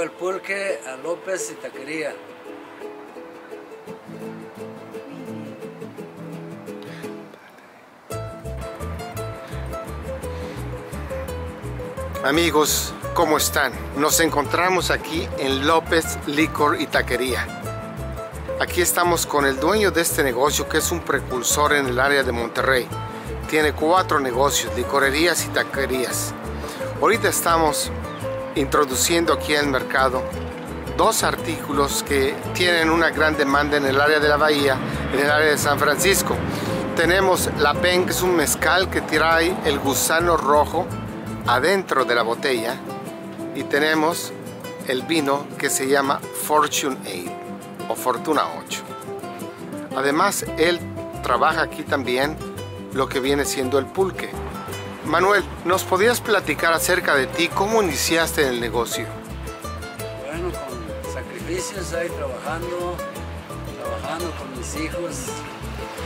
El pulque a López y Taquería. Amigos, ¿cómo están? Nos encontramos aquí en López Licor y Taquería. Aquí estamos con el dueño de este negocio que es un precursor en el área de Monterrey. Tiene cuatro negocios, licorerías y taquerías. Ahorita estamos introduciendo aquí al mercado dos artículos que tienen una gran demanda en el área de la bahía, en el área de San Francisco. Tenemos la pen, que es un mezcal que trae el gusano rojo adentro de la botella y tenemos el vino que se llama Fortune 8 o Fortuna 8. Además, él trabaja aquí también lo que viene siendo el pulque. Manuel, ¿nos podías platicar acerca de ti? ¿Cómo iniciaste en el negocio? Bueno, con sacrificios ahí trabajando, trabajando con mis hijos,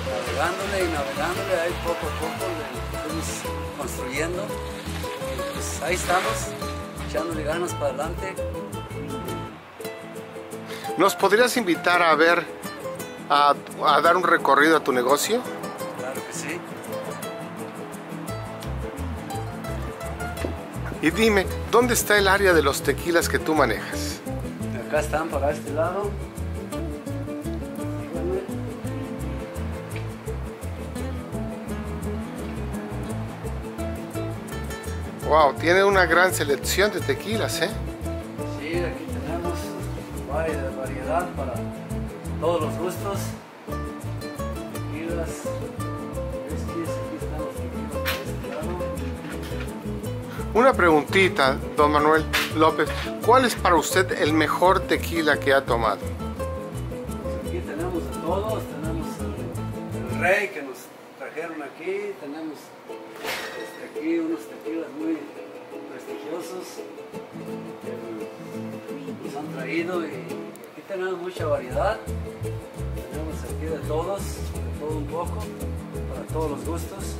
navegándole y navegándole ahí poco a poco le fuimos construyendo. Y pues ahí estamos, echándole ganas para adelante. ¿Nos podrías invitar a ver, a, a dar un recorrido a tu negocio? Y dime, ¿dónde está el área de los tequilas que tú manejas? Acá están para este lado. Wow, tiene una gran selección de tequilas, ¿eh? Sí, aquí tenemos vari- variedad para todos los gustos. Una preguntita, don Manuel López. ¿Cuál es para usted el mejor tequila que ha tomado? Aquí tenemos de todos, tenemos el rey que nos trajeron aquí, tenemos este, aquí unos tequilas muy prestigiosos que nos han traído y aquí tenemos mucha variedad. Tenemos aquí de todos, de todo un poco, para todos los gustos.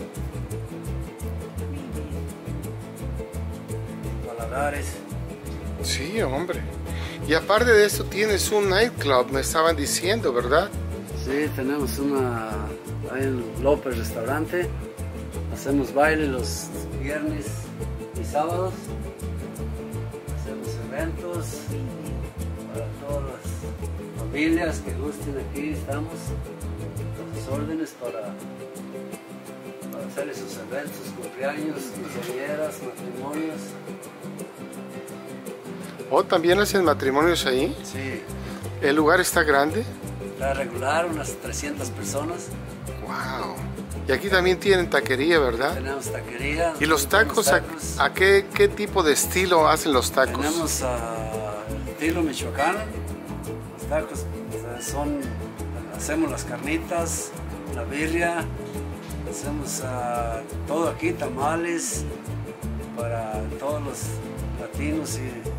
Sí, hombre. Y aparte de eso tienes un nightclub, me estaban diciendo, ¿verdad? Sí, tenemos una ahí en López Restaurante. Hacemos baile los viernes y sábados. Hacemos eventos para todas las familias que gusten aquí. Estamos a sus órdenes para, hacer esos eventos, cumpleaños, quinceañeras, matrimonios. ¿O también hacen matrimonios ahí? Sí, ¿El lugar está grande? para regular unas 300 personas. Wow. Y aquí también tienen taquería, ¿verdad? Tenemos taquería. ¿Y los tacos, a, qué, qué tipo de estilo hacen los tacos? Tenemos ah, estilo Michoacán. Los tacos son, hacemos las carnitas, la birria, hacemos ah, todo aquí, tamales, para todos los latinos y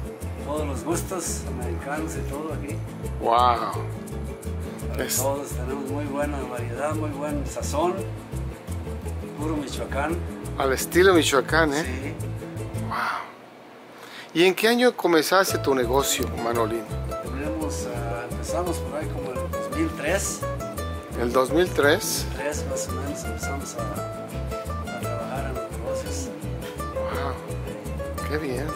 todos los gustos americanos y todo aquí. Wow. Es- todos tenemos muy buena variedad, muy buen sazón, puro Michoacán. Al estilo Michoacán, ¿eh? Sí. Wow. ¿Y en qué año comenzaste tu negocio, Manolín? Tenemos, ah, empezamos por ahí como en el 2003. ¿El 2003? tres más o menos empezamos a, a trabajar en los negocios. Wow. Qué bien.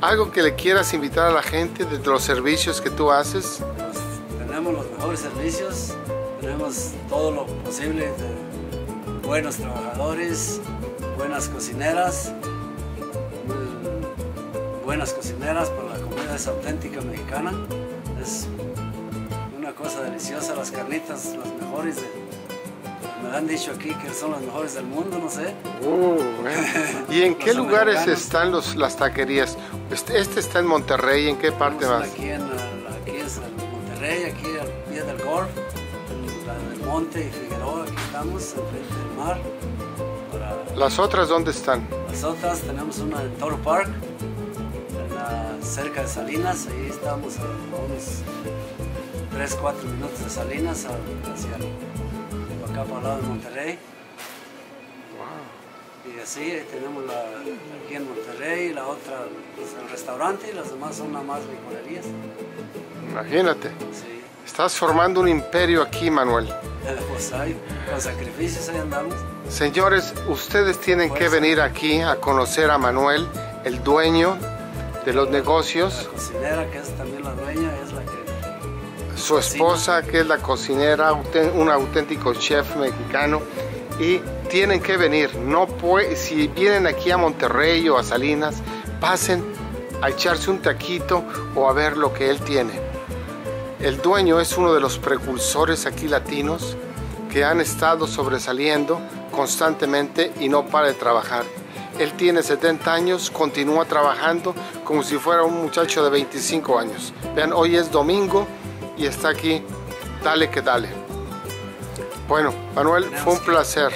¿Algo que le quieras invitar a la gente de los servicios que tú haces? Pues, tenemos los mejores servicios, tenemos todo lo posible de buenos trabajadores, buenas cocineras, muy buenas cocineras para la comida es auténtica mexicana. Es una cosa deliciosa, las carnitas, las mejores. de- me han dicho aquí que son las mejores del mundo, no sé. Uh, bueno. ¿Y en qué Los lugares están los, las taquerías? Este, este está en Monterrey, ¿en qué parte más? Aquí en, la- aquí en San- Monterrey, aquí al pie del golf, en la del Monte y Figueroa, aquí estamos, enfrente del mar. Para ¿Las otras dónde están? las otras tenemos una en Toro Park, en la- cerca de Salinas, ahí estamos a unos 3, 4 minutos de Salinas hacia para acá para el lado de Monterrey. Y así tenemos la, aquí en Monterrey, la otra, pues, el restaurante y las demás son nada más licorerías. Imagínate. Sí. Estás formando un imperio aquí, Manuel. Pues ahí, con sacrificios ahí andamos. Señores, ustedes tienen que venir aquí a conocer a Manuel, el dueño de los La negocios, cocinera, que es también la dueña, es la que su esposa, que es la cocinera, un auténtico chef mexicano, y tienen que venir. No pue- si vienen aquí a Monterrey o a Salinas, pasen a echarse un taquito o a ver lo que él tiene. El dueño es uno de los precursores aquí latinos que han estado sobresaliendo constantemente y no para de trabajar. Él tiene 70 años, continúa trabajando como si fuera un muchacho de 25 años. Vean, hoy es domingo y está aquí, dale que dale. Bueno, Manuel, fue un placer.